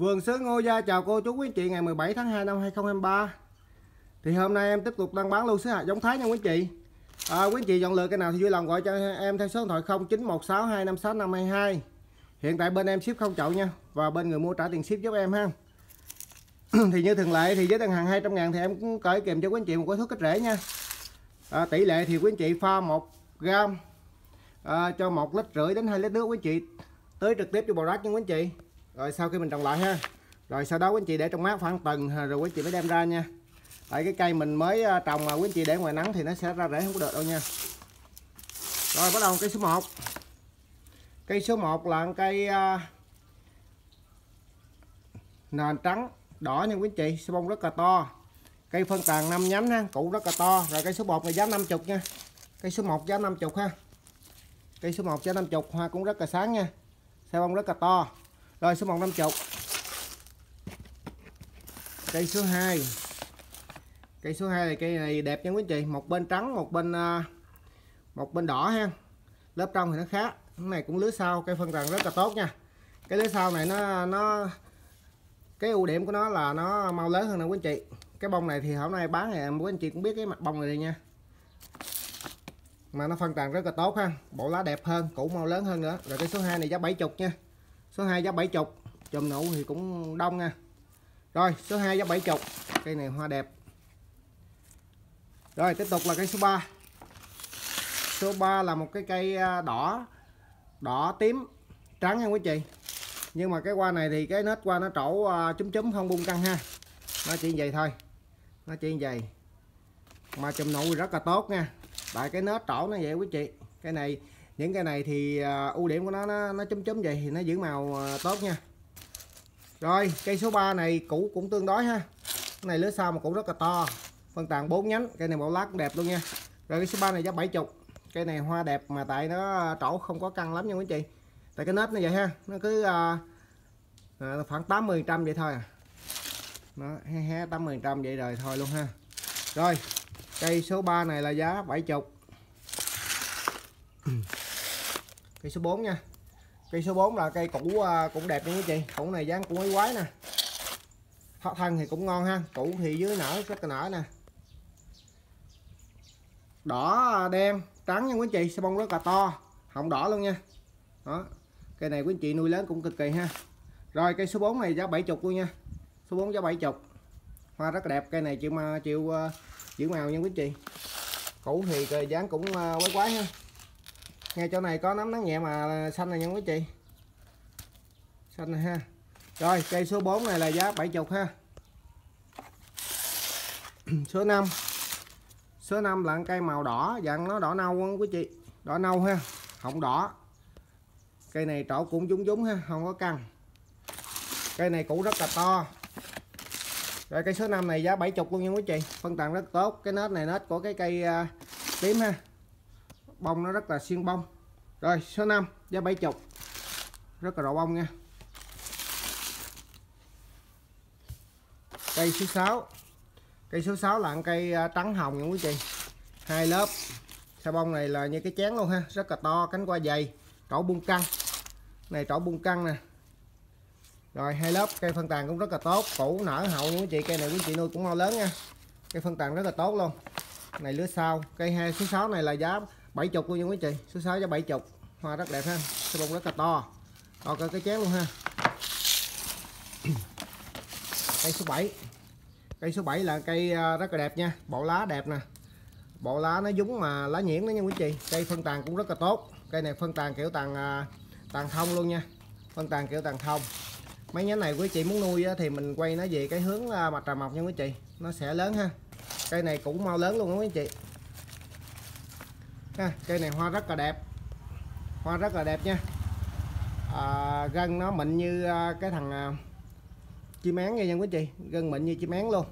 Vườn sứ Ngô Gia chào cô chú quý anh chị ngày 17 tháng 2 năm 2023 Thì hôm nay em tiếp tục đăng bán lô sứ hạt giống Thái nha quý anh chị. À, Quý anh chị chọn lựa cái nào thì vui lòng gọi cho em theo số điện thoại 0916256522 Hiện tại bên em ship không chậu nha Và bên người mua trả tiền ship giúp em ha. Thì như thường lệ thì với đơn hàng 200 ngàn thì em cũng cởi kèm cho quý anh chị một gói thuốc kích rễ nha. À, Tỷ lệ thì quý anh chị pha 1 gram à, cho 1 lít rưỡi đến 2 lít nước quý anh chị. Tới trực tiếp cho bò rác nha quý anh chị rồi sau khi mình trồng lại ha. Rồi sau đó quý anh chị để trong mát khoảng tuần rồi quý anh chị mới đem ra nha. Tại cái cây mình mới à, trồng mà quý anh chị để ngoài nắng thì nó sẽ ra rễ không có được đâu nha. Rồi bắt đầu cây số 1 cây số 1 là cây uh, nền trắng đỏ nha quý anh chị số bông rất là to. Cây phân tàn 5 nhánh ha củ rất là to. Rồi cây số 1 này giá 50 nha. Cây số 1 giá 50 ha. Cây số 1 giá 50 hoa cũng rất là sáng nha. Xe bông rất là to rồi, số 150 cây số 2 cây số 2 này cây này đẹp nha quý anh chị. Một bên trắng, một bên à, một bên đỏ ha. Lớp trong thì nó khác cái này cũng lưới sau, cây phân rằng rất là tốt nha. Cái lưới sau này nó nó, cái ưu điểm của nó là nó mau lớn hơn nè quý anh chị. Cái bông này thì hôm nay bán thì quý anh chị cũng biết cái mặt bông này đây nha. Mà nó phân tàn rất là tốt ha. Bộ lá đẹp hơn, củ mau lớn hơn nữa. Rồi cái số 2 này giá 70 nha số 2 giá 70 chùm nụ thì cũng đông nha. Rồi số 2 giá 70 cây này hoa đẹp. Rồi tiếp tục là cây số 3 số 3 là một cái cây à, đỏ đỏ tím trắng nha quý chị. Nhưng mà cái qua này thì cái nết qua nó trổ à, chúm chúm không bung căng ha. Nó chỉ vậy thôi. Nó chỉ vậy. Mà chùm nụ rất là tốt nha. Tại cái nết trổ nó vậy quý chị. Cái này những cái này thì à, ưu điểm của nó nó, nó chấm chấm vậy thì nó giữ màu à, tốt nha. Rồi cây số 3 này cũ cũng tương đối ha. Cái này lứa sau mà cũng rất là to. Phân tàn 4 nhánh cây này màu lá cũng đẹp luôn nha. Rồi cây số 3 này giá 70 cây này hoa đẹp mà tại nó trổ không có căng lắm nha quý chị. Tại cái nếp nó vậy ha nó cứ à, à, khoảng 80 trăm vậy thôi à. Nó hé hé 80 trăm vậy rồi thôi luôn ha. Rồi cây số 3 này là giá 70 cây số 4 nha. Cây số 4 là cây cũ à, cũng đẹp nha quý chị. Củ này dáng cũng ấy quái nè. Thân thì cũng ngon ha. Củ thì dưới nở rất là nở nè. Đỏ à, đen trắng nha quý chị. Sao bông rất là to. Hồng đỏ luôn nha. Đó. Cây này quý chị nuôi lớn cũng cực kỳ ha. Rồi cây số 4 này giá 70 luôn nha. Số 4 giá 70 hoa rất là đẹp. Cây này chịu mà chịu uh, giữ màu nha quý chị. Củ thì dáng cũng uh, quái quái ha ngay chỗ này có nấm nắng nhẹ mà xanh này nha quý chị. Xanh này ha. Rồi cây số 4 này là giá 70 ha. Số 5 số 5 là cây màu đỏ dạng nó đỏ nâu không quý chị. Đỏ nâu ha hồng đỏ. Cây này trổ cũng dúng dúng ha không có căng. Cây này củ rất là to. Rồi cây số 5 này giá 70 luôn nha quý chị. Phân tặng rất tốt. Cái nết này nết của cái cây uh, tím ha bông nó rất là xiên bông. Rồi, số 5 giá 70 rất là rộ bông nha. Cây số 6 cây số 6 là cây à, trắng hồng nha quý chị. Hai lớp. Sa bông này là như cái chén luôn ha. Rất là to, cánh qua dày. Trổ bung căng. Này, trổ bung căng nè. Rồi, hai lớp. Cây phân tàn cũng rất là tốt. Củ nở hậu nha quý chị. Cây này quý chị nuôi cũng mau lớn nha. Cây phân tàn rất là tốt luôn. Này, lứa sau. Cây hai, số 6 này là giá 70 luôn nha quý chị. Số 6 giá 70 hoa rất đẹp ha. Cái bông rất là to. To cơ cái chén luôn ha. Cây số 7 cây số 7 là cây à, rất là đẹp nha. Bộ lá đẹp nè. Bộ lá nó dúng mà lá nhuyễn đó nha quý chị. Cây phân tàn cũng rất là tốt. Cây này phân tàn kiểu tàn à, tàn thông luôn nha. Phân tàn kiểu tàn thông. Mấy nhánh này quý chị muốn nuôi thì mình quay nó về cái hướng à, mặt trà mọc nha quý chị. Nó sẽ lớn ha. Cây này cũng mau lớn luôn đó quý chị ha, cây này hoa rất là đẹp. Hoa rất là đẹp nha. À, gân nó mịn như à, cái thằng à, chim én nha quý chị gân mịn như chim én luôn.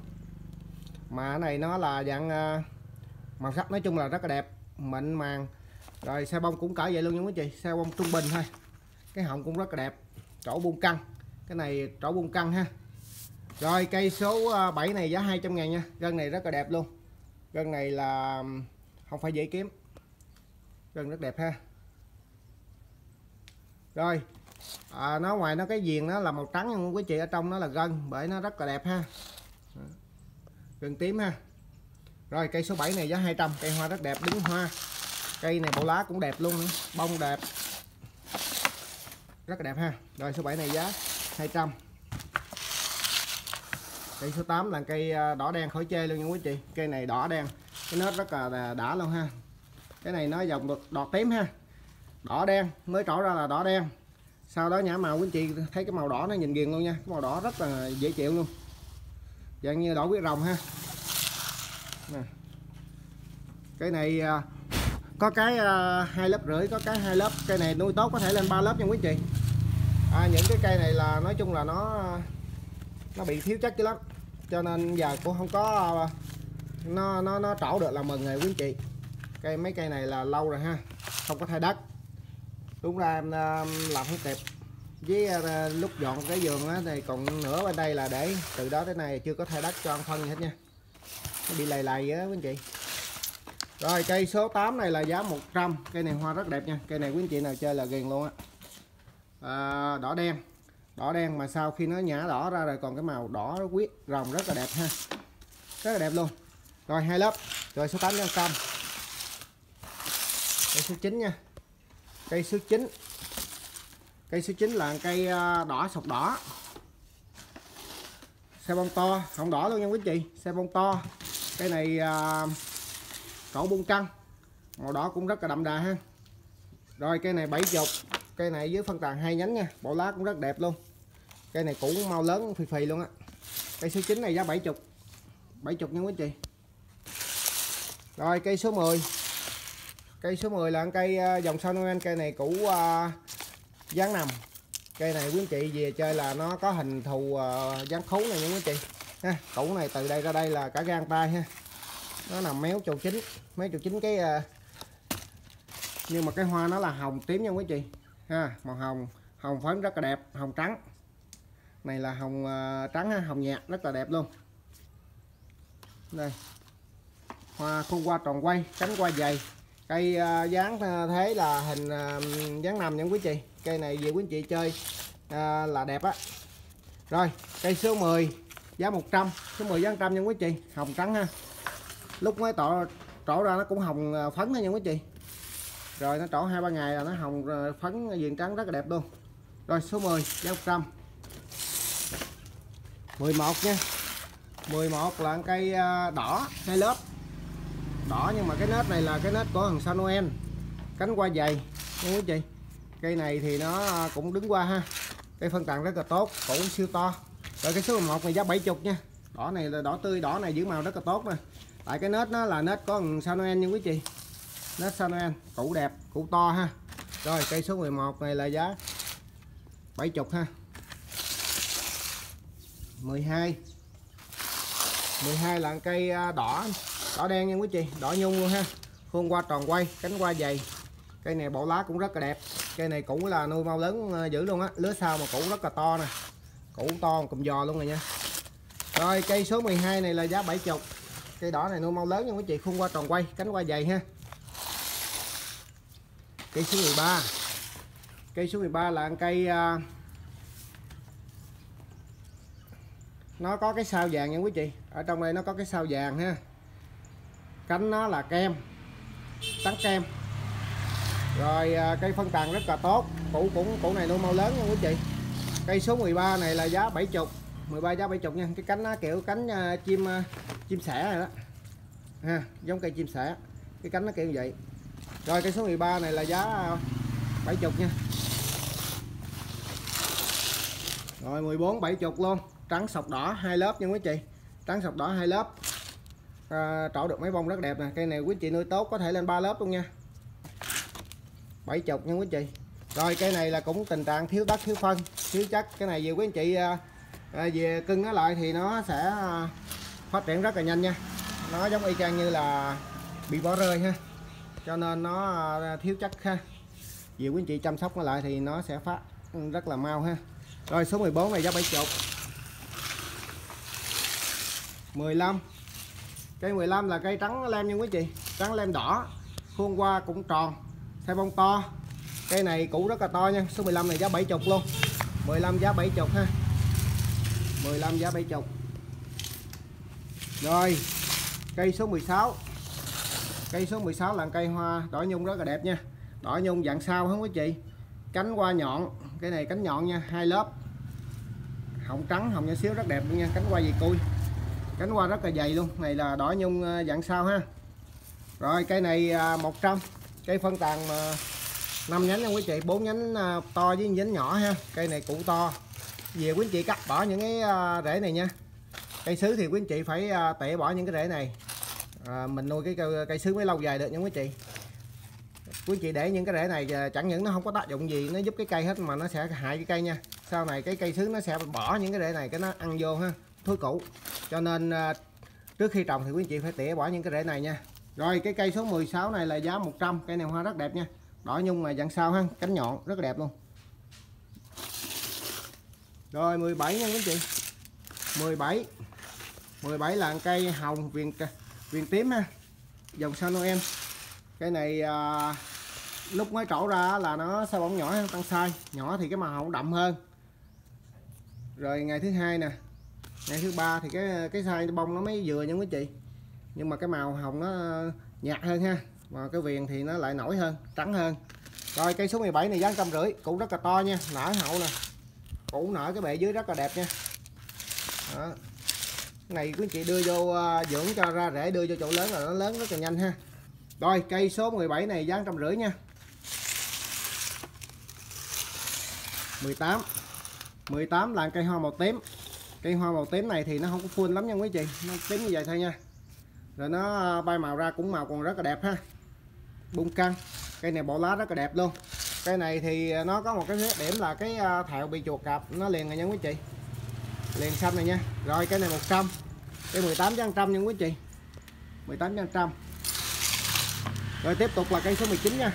Mà cái này nó là dạng à, màu sắc nói chung là rất là đẹp mịn màng. Rồi xe bông cũng cỡ vậy luôn nha quý chị xe bông trung bình thôi. Cái họng cũng rất là đẹp trổ bung căng. Cái này trổ bung căng ha. Rồi cây số à, 7 này giá 200 ngàn nha. Gân này rất là đẹp luôn. Gân này là không phải dễ kiếm gân rất đẹp ha. Rồi à, nó ngoài nó cái viền nó là màu trắng nhưng quý chị ở trong nó là gân bởi nó rất là đẹp ha. Gân tím ha. Rồi cây số 7 này giá 200 cây hoa rất đẹp đứng hoa. Cây này bộ lá cũng đẹp luôn bông đẹp. Rất là đẹp ha. Rồi số 7 này giá 200 cây số 8 là cây à, đỏ đen khỏi chê luôn nha quý chị. Cây này đỏ đen cái nết rất là đã luôn ha cái này nó dòng đọt tím ha. Đỏ đen mới trổ ra là đỏ đen. Sau đó nhả màu quý chị thấy cái màu đỏ nó nhìn ghiền luôn nha. Cái màu đỏ rất là dễ chịu luôn. Dạng như đỏ huyết rồng ha. Nè. cái này à, có cái à, hai lớp rưỡi có cái hai lớp. Cây này nuôi tốt có thể lên ba lớp nha quý chị. À, những cái cây này là nói chung là nó nó bị thiếu chất chứ lắm. Cho nên giờ cũng không có à, nó nó nó trổ được là mừng rồi quý chị cây mấy cây này là lâu rồi ha không có thay đất. Đúng ra em làm không kịp. Với uh, lúc dọn cái giường á thì còn nửa bên đây là để từ đó tới nay chưa có thay đất cho ăn phân gì hết nha. Nó bị lầy lầy á quý anh chị. Rồi cây số 8 này là giá 100 cây này hoa rất đẹp nha. Cây này quý anh chị nào chơi là ghiền luôn á. À, đỏ đen. Đỏ đen mà sau khi nó nhả đỏ ra rồi còn cái màu đỏ quyết rồng rất là đẹp ha. Rất là đẹp luôn. Rồi hai lớp. Rồi số 8 trăm cây số 9 nha. Cây số 9 cây số 9 là cây à, đỏ sọc đỏ. Xe bông to không đỏ luôn nha quý chị. Xe bông to. Cây này à, cổ bung trăng. Màu đỏ cũng rất là đậm đà ha. Rồi cây này bảy chục. Cây này dưới phân tàn hai nhánh nha. Bộ lá cũng rất đẹp luôn. Cây này cũng mau lớn phì phì luôn á. Cây số 9 này giá 70 70 nha quý chị. Rồi cây số 10 cây số 10 là cây ờ, dòng sao Noel. Cây này cũ uh, dáng nằm. Cây này quý anh chị về chơi là nó có hình thù uh, dáng khấu này nha quý anh chị. Ha cũ này từ đây ra đây là cả gan tay ha. Nó nằm méo chầu chính méo chầu chính cái uh, nhưng mà cái hoa nó là hồng tím nha quý anh chị. Ha màu hồng hồng phấn rất là đẹp hồng trắng. Này là hồng uh, trắng ha, hồng nhạt rất là đẹp luôn. Đây hoa khuôn qua tròn quay cánh qua dày cây à, uh, dáng à, thế là hình à, uh, dáng nằm nha quý chị. Cây này về quý chị chơi uh, là đẹp á. Rồi cây số 10 giá 100 số 10 giá 100 nha quý chị. Hồng trắng ha. Lúc mới tỏ trổ ra nó cũng hồng phấn nha quý chị. Rồi nó trổ hai ba ngày là nó hồng phấn viền trắng rất là đẹp luôn. Rồi số 10 giá 100 11 nha. 11 là cây đỏ hai lớp đỏ, nhưng mà cái nết này là cái nết của thằng sao Noel. Cánh qua dày. Đúng quý chị? Cây này thì nó à, cũng đứng qua ha. Cây phân tàn rất là tốt củ siêu to. Rồi cái số 11 này giá 70 nha. Đỏ này là đỏ tươi, đỏ này giữ màu rất là tốt nè tại cái nết nó là nết có thằng sao Noel nha quý chị. Nết sao Noel, củ đẹp, củ to ha. Rồi, cây số 11 này là giá 70 ha. 12 12 là cây à, đỏ đỏ đen nha quý chị đỏ nhung luôn ha. Khuôn qua tròn quay cánh qua dày. Cây này bộ lá cũng rất là đẹp. Cây này cũng là nuôi mau lớn ờ, dữ luôn á. Lứa sau mà cũng rất là to nè. Củ to cụm giò luôn rồi nha. Rồi cây số 12 này là giá 70 cây đỏ này nuôi mau lớn nha quý chị khuôn qua tròn quay cánh qua dày ha. Cây số 13 cây số 13 là cây uh, nó có cái sao vàng nha quý chị. Ở trong đây nó có cái sao vàng ha cánh nó là kem trắng kem. Rồi à, cây phân tàn rất là tốt. Củ cũng củ này luôn mau lớn nha quý chị. Cây số 13 này là giá 70 13 giá 70 nha. Cái cánh nó kiểu cánh uh, chim uh, chim sẻ rồi đó. Ha giống cây chim sẻ. Cái cánh nó kiểu như vậy. Rồi cây số 13 này là giá 70 nha. Rồi 14 70 luôn. Trắng sọc đỏ hai lớp nha quý chị. Trắng sọc đỏ hai lớp à, trổ được mấy bông rất đẹp nè. Cây này quý chị nuôi tốt có thể lên ba lớp luôn nha. Bảy chục nha quý chị. Rồi cây này là cũng tình trạng thiếu đất thiếu phân thiếu chất. Cái này về quý anh chị à, về cưng nó lại thì nó sẽ à, phát triển rất là nhanh nha. Nó giống y chang như là bị bỏ rơi ha. Cho nên nó à, thiếu chất ha. Về quý anh chị chăm sóc nó lại thì nó sẽ phát rất là mau ha. Rồi số 14 này giá 70 15 cây 15 là cây trắng lem nha quý chị, trắng lem đỏ, khuôn qua cũng tròn xe bông to. Cây này cũ rất là to nha, số 15 này giá 70 luôn. 15 giá 70 ha. 15 giá 70 rồi, cây số 16 cây số 16 là cây hoa đỏ nhung rất là đẹp nha. Đỏ nhung dạng sao không quý chị? Cánh hoa nhọn cái này cánh nhọn nha, hai lớp. Hồng trắng, hồng nhỏ xíu rất đẹp luôn nha, cánh hoa dày cui cánh hoa rất là dày luôn. Này là đỏ nhung ờ, dạng sao ha. Rồi cây này à, 100 cây phân tàn mà 5 nhánh nha quý chị. Bốn nhánh à, to với nhánh nhỏ ha. Cây này cũ to. Về quý chị cắt bỏ những cái à, rễ này nha. Cây sứ thì quý chị phải tỉa bỏ những cái rễ này. À, mình nuôi cái cây, cây sứ mới lâu dài được nha quý chị. Quý chị để những cái rễ này chẳng những nó không có tác dụng gì nó giúp cái cây hết mà nó sẽ hại cái cây nha. Sau này cái cây sứ nó sẽ bỏ những cái rễ này cái nó ăn vô ha. Thối cũ cho nên à, trước khi trồng thì quý anh chị phải tỉa bỏ những cái rễ này nha. Rồi cái cây số 16 này là giá 100 cây này hoa rất đẹp nha. Đỏ nhung mà dạng sao ha cánh nhọn rất là đẹp luôn. Rồi 17 nha quý anh chị. 17 17 là cây hồng viền viền tím ha dòng sao Noel. Cây này à, lúc mới trổ ra là nó sao bóng nhỏ tăng sai nhỏ thì cái màu hồng đậm hơn. Rồi ngày thứ hai nè ngày thứ ba thì cái cái sai bông nó mới vừa nha quý chị. Nhưng mà cái màu hồng nó ờ, nhạt hơn ha. Mà cái viền thì nó lại nổi hơn, trắng hơn. Rồi, cây số 17 này giá trăm rưỡi cũng rất là to nha, nở hậu nè. Củ nở cái bệ dưới rất là đẹp nha. Đó. này quý chị đưa vô ờ, dưỡng cho ra rễ, đưa vô chỗ lớn là nó lớn rất là nhanh ha. Rồi, cây số 17 này giá trăm rưỡi nha. 18 18 là cây hoa màu tím cây hoa màu tím này thì nó không có full lắm nha quý chị. Nó tím như vậy thôi nha. Rồi nó à, bay màu ra cũng màu còn rất là đẹp ha. Bung căng. Cây này bộ lá rất là đẹp luôn. Cây này thì à, nó có một cái điểm là cái à, thẹo bị chuột cạp nó liền rồi nha quý chị. Liền xanh này nha. Rồi cây này 100 cây 18 trăm nha quý chị. 18 trăm. Rồi tiếp tục là cây số 19 nha.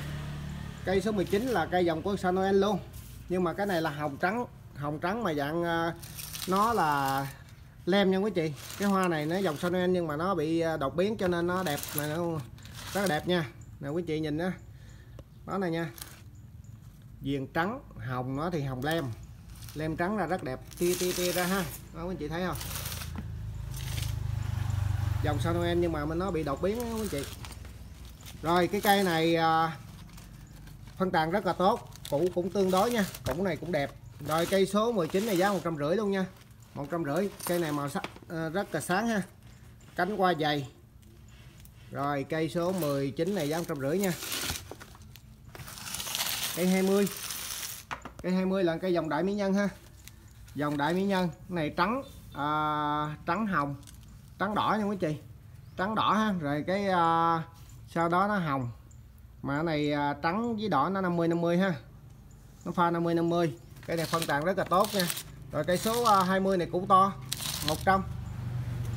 Cây số 19 là cây dòng của San Noel luôn. Nhưng mà cái này là hồng trắng hồng trắng mà dạng nó là lem nha quý chị. Cái hoa này nó dòng Chanel nhưng mà nó bị à, đột biến cho nên nó đẹp này nó rất là đẹp nha. Nè quý chị nhìn đó đó này nha. Viền trắng, hồng nó thì hồng lem. Lem trắng là rất đẹp. Tia tia tia ra ha. Đó, quý chị thấy không? Dòng Chanel nhưng mà nó bị đột biến đó quý chị. Rồi, cái cây này à, phân tàn rất là tốt. Củ cũng tương đối nha. Củ này cũng đẹp rồi cây số 19 này giá một trăm rưỡi luôn nha. một trăm rưỡi cây này màu sắc ờ, rất là sáng ha. Cánh qua dày. Rồi cây số 19 này giá một trăm rưỡi nha. Cây 20 cây 20 là cây dòng đại mỹ nhân ha. Dòng đại mỹ nhân này trắng à, trắng hồng trắng đỏ nha quý chị. Trắng đỏ ha rồi cái à, sau đó nó hồng. Mà cái này à, trắng với đỏ nó 50 50 ha. Nó pha 50 50 cây này phân tàn rất là tốt nha. Rồi cây số à, 20 này cũng to 100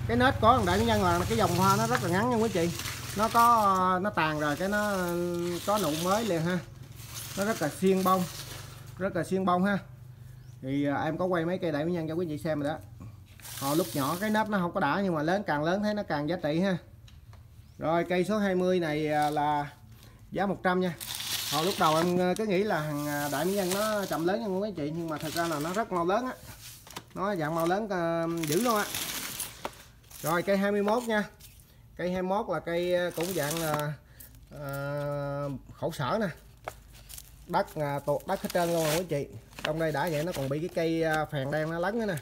cái nết có đại nhân là cái dòng hoa nó rất là ngắn nha quý chị. Nó có à, nó tàn rồi cái nó ừ, có nụ mới liền ha. Nó rất là xiên bông rất là xiên bông ha. Thì à, em có quay mấy cây đại mỹ nhân cho quý chị xem rồi đó. Hồi lúc nhỏ cái nếp nó không có đã nhưng mà lớn càng lớn thấy nó càng giá trị ha. Rồi cây số 20 này à, là giá 100 nha hồi lúc đầu em ờ, cứ nghĩ là hàng ờ, đại mỹ nhân nó chậm lớn nha quý chị nhưng mà thật ra là nó rất mau lớn á. Nó dạng mau lớn ờ, dữ luôn á. Rồi cây 21 nha. Cây 21 là cây cũng dạng uh, khổ sở nè. Đất uh, tuột đất hết trơn luôn rồi quý chị. Trong đây đã vậy nó còn bị cái cây phèn đen nó lấn nữa nè.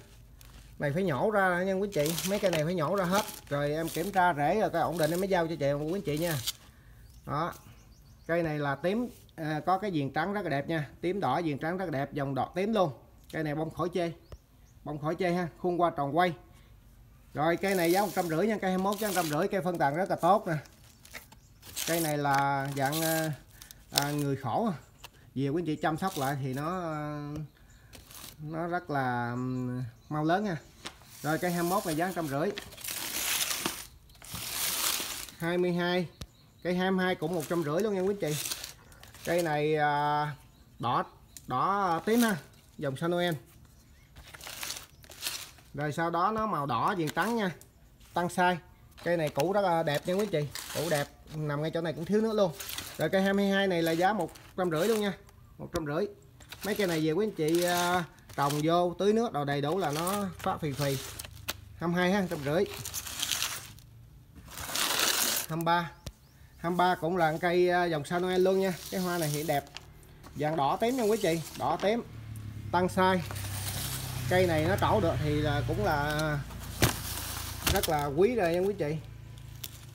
Này phải nhổ ra nha quý chị. Mấy cây này phải nhổ ra hết. Rồi em kiểm tra rễ rồi cái ổn định em mới giao cho chị quý chị nha. Đó cây này là tím à, có cái viền trắng rất là đẹp nha. Tím đỏ viền trắng rất là đẹp dòng đọt tím luôn. Cây này bông khỏi chê bông khỏi chê ha khuôn qua tròn quay. Rồi cây này giá một trăm rưỡi nha cây 21 giá một trăm rưỡi cây phân tàn rất là tốt nè. Cây này là dạng à, à người khổ. Về quý chị chăm sóc lại thì nó à, nó rất là mau lớn nha. Rồi cây 21 này giá một trăm rưỡi. 22 cây 22 cũng một trăm rưỡi luôn nha quý chị. Cây này à, đỏ đỏ tím ha dòng San noel. Rồi sau đó nó màu đỏ viền trắng nha tăng sai cây này cũ rất là đẹp nha quý chị cũ đẹp nằm ngay chỗ này cũng thiếu nước luôn. Rồi cây 22 này là giá một trăm rưỡi luôn nha một trăm rưỡi. Mấy cây này về quý anh chị à, trồng vô tưới nước đồ đầy đủ là nó phát phì phì. 22 ha trăm rưỡi. 23 23 cũng là cây à, dòng sao Noel luôn nha. Cái hoa này hiện đẹp. Vàng đỏ tím nha quý chị. Đỏ tím. Tăng size. Cây này nó trổ được thì là cũng là rất là quý rồi nha quý chị.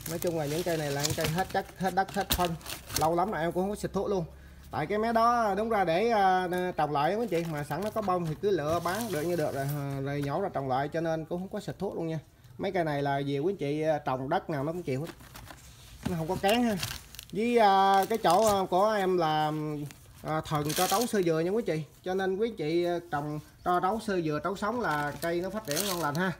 Nói chung là những cây này là những cây hết chất, hết đất, hết phân lâu lắm rồi em cũng không có xịt thuốc luôn. Tại cái mé đó đúng ra để à, trồng lại quý chị. Mà sẵn nó có bông thì cứ lựa bán được như được rồi à, rồi nhổ ra trồng lại cho nên cũng không có xịt thuốc luôn nha. Mấy cây này là gì quý chị trồng đất nào nó cũng chịu hết nó không có cán ha. Với à, cái chỗ à, của em là à, thần cho trấu sơ dừa nha quý chị. Cho nên quý chị à, trồng cho trấu sơ dừa trấu sống là cây nó phát triển ngon lành ha.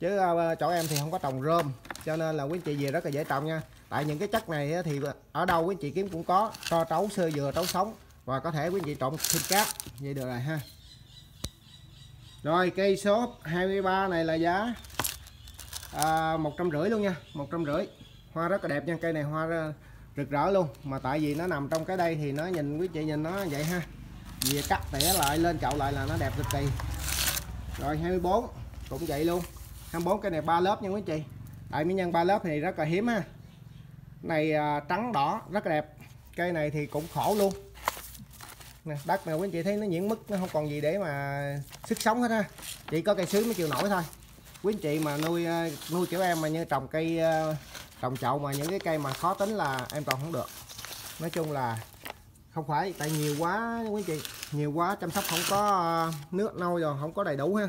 Chứ à, chỗ em thì không có trồng rơm cho nên là quý chị về rất là dễ trồng nha. Tại những cái chất này thì ở đâu quý chị kiếm cũng có cho trấu sơ dừa trấu sống. Và có thể quý chị trộn thêm cát vậy được rồi ha. Rồi cây số 23 này là giá à, một trăm rưỡi luôn nha một trăm rưỡi hoa rất là đẹp nha cây này hoa rực rỡ luôn. Mà tại vì nó nằm trong cái đây thì nó nhìn quý chị nhìn nó vậy ha. Vì cắt tỉa lại lên chậu lại là nó đẹp cực kỳ. Rồi 24 cũng vậy luôn. 24 cái này ba lớp nha quý chị. Tại mỹ nhân ba lớp thì rất là hiếm ha. Này à, trắng đỏ rất là đẹp. Cây này thì cũng khổ luôn. Nè đất này quý chị thấy nó nhiễm mức nó không còn gì để mà sức sống hết ha. Chỉ có cây sứ mới chịu nổi thôi. Quý anh chị mà nuôi à, nuôi kiểu em mà như trồng cây à, trồng chậu mà những cái cây mà khó tính là em trồng không được. Nói chung là không phải, tại nhiều quá, quý chị, nhiều quá chăm sóc không có ờ, nước nâu rồi không có đầy đủ ha.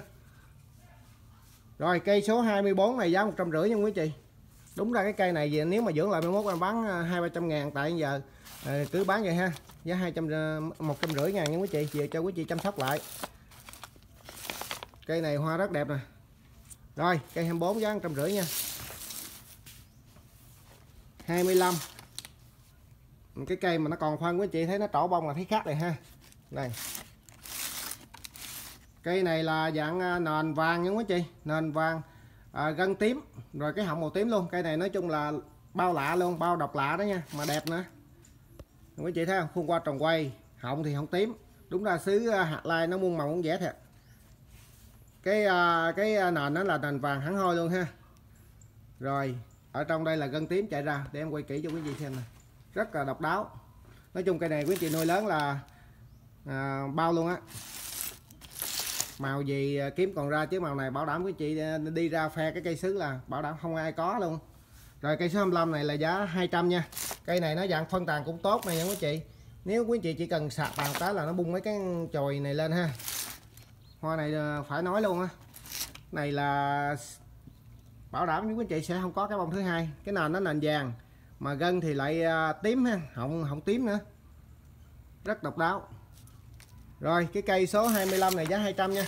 Rồi, cây số 24 này giá một trăm rưỡi nha quý chị. Đúng ra cái cây này về nếu mà dưỡng lại 21 em bán ờ, hai ba trăm ngàn, tại giờ ờ, cứ bán vậy ha. Giá hai trăm một trăm rưỡi ngàn nha quý chị, về cho quý chị chăm sóc lại. Cây này hoa rất đẹp nè. Rồi, cây 24 giá 150 nha. 25 cái cây mà nó còn phân quý chị thấy nó trổ bông là thấy khác này ha. Này. Cây này là dạng à, nền vàng nha quý chị nền vàng à, gân tím rồi cái họng màu tím luôn. Cây này nói chung là bao lạ luôn bao độc lạ đó nha mà đẹp nữa. Quý chị thấy không? Phun qua trồng quay họng thì không tím. Đúng ra xứ à, hạt lai nó muôn màu cũng dễ thiệt. Cái à, cái à, nền nó là nền vàng hẳn hoi luôn ha. Rồi ở trong đây là gân tím chạy ra để em quay kỹ cho quý vị xem này rất là độc đáo. Nói chung cây này quý chị nuôi lớn là à, bao luôn á. Màu gì à, kiếm còn ra chứ màu này bảo đảm quý chị à, đi ra phe cái cây sứ là bảo đảm không ai có luôn. Rồi cây số 25 này là giá 200 nha. Cây này nó dạng phân tàn cũng tốt này nha quý chị. Nếu quý chị chỉ cần sạc bàn cái là nó bung mấy cái chồi này lên ha. Hoa này à, phải nói luôn á. Này là bảo đảm những quý chị sẽ không có cái bông thứ hai. Cái nền nó nền vàng, mà gân thì lại à, tím ha, không không tím nữa. Rất độc đáo. Rồi, cái cây số 25 này giá 200 nha.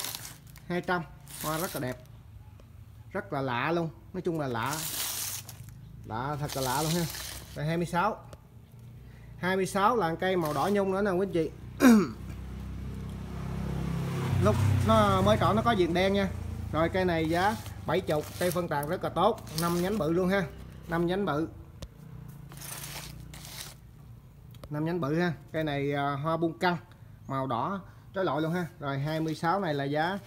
200 hoa rất là đẹp. Rất là lạ luôn, nói chung là lạ. Lạ, thật là lạ luôn ha. Rồi 26 26 là cây màu đỏ nhung nữa nè, quý chị. Lúc nó, mới trỏ nó có viền đen nha. Rồi, cây này giá 70 cây phân tàn rất là tốt. 5 nhánh bự luôn ha. 5 nhánh bự. 5 nhánh bự ha. Cây này à, hoa bung căng màu đỏ trói lọi luôn ha. Rồi 26 này là giá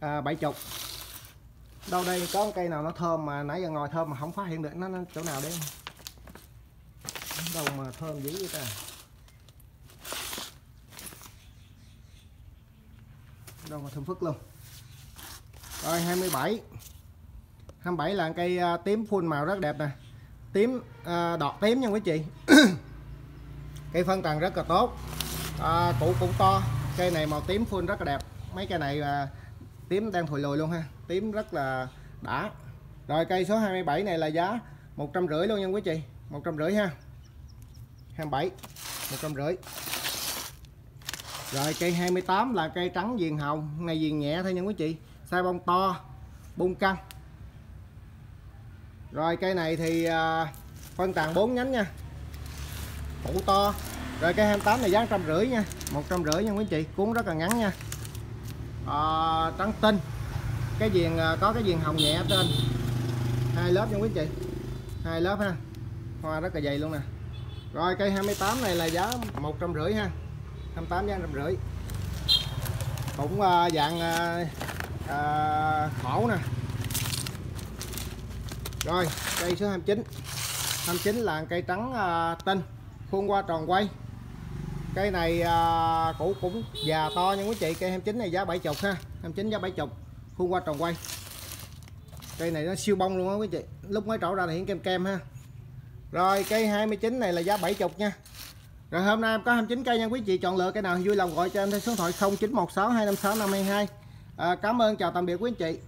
à, 70 đâu đây có cây nào nó thơm mà nãy giờ ngồi thơm mà không phát hiện được nó, nó chỗ nào đấy? Đâu mà thơm dữ vậy ta? Đâu mà thơm phức luôn rồi 27 27 là cây à, tím full màu rất đẹp nè. Tím à, đọt tím nha quý chị. Cây phân tầng rất là tốt. À, củ cũng to. Cây này màu tím full rất là đẹp. Mấy cây này à, tím đang thổi lùi luôn ha. Tím rất là đã. Rồi cây số 27 này là giá một trăm rưỡi luôn nha quý chị. một trăm rưỡi ha. 27 một trăm rưỡi. Rồi cây 28 là cây trắng viền hồng. Này viền nhẹ thôi nha quý chị sai bông to bung căng. Rồi cây này thì à, phân tàn 4 nhánh nha. Củ to. Rồi cây 28 này giá trăm rưỡi nha. Một trăm rưỡi nha quý chị cuốn rất là ngắn nha. À, trắng tinh. Cái viền à, có cái viền hồng nhẹ trên. Hai lớp nha quý chị. Hai lớp ha. Hoa rất là dày luôn nè. Rồi cây 28 này là giá một trăm rưỡi ha. 28 giá rưỡi. Cũng à, dạng à, khổ nè. Rồi cây số 29 29 là cây trắng à, tinh khuôn qua tròn quay. Cây này à, cũ cũng già to nha quý chị. Cây 29 này giá 70 ha. 29 giá 70 khuôn qua tròn quay. Cây này nó siêu bông luôn á quý chị. Lúc mới trổ ra thì hiện kem kem ha. Rồi cây 29 này là giá 70 nha. Rồi hôm nay em có 29 cây nha quý chị. Chọn lựa cây nào vui lòng gọi cho em theo số điện thoại 0916 256 522 à, cảm ơn chào tạm biệt quý anh chị.